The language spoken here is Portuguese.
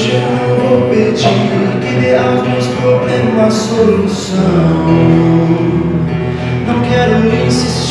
Hoje eu vou pedir que dê alguns problemas solução. Não quero insistir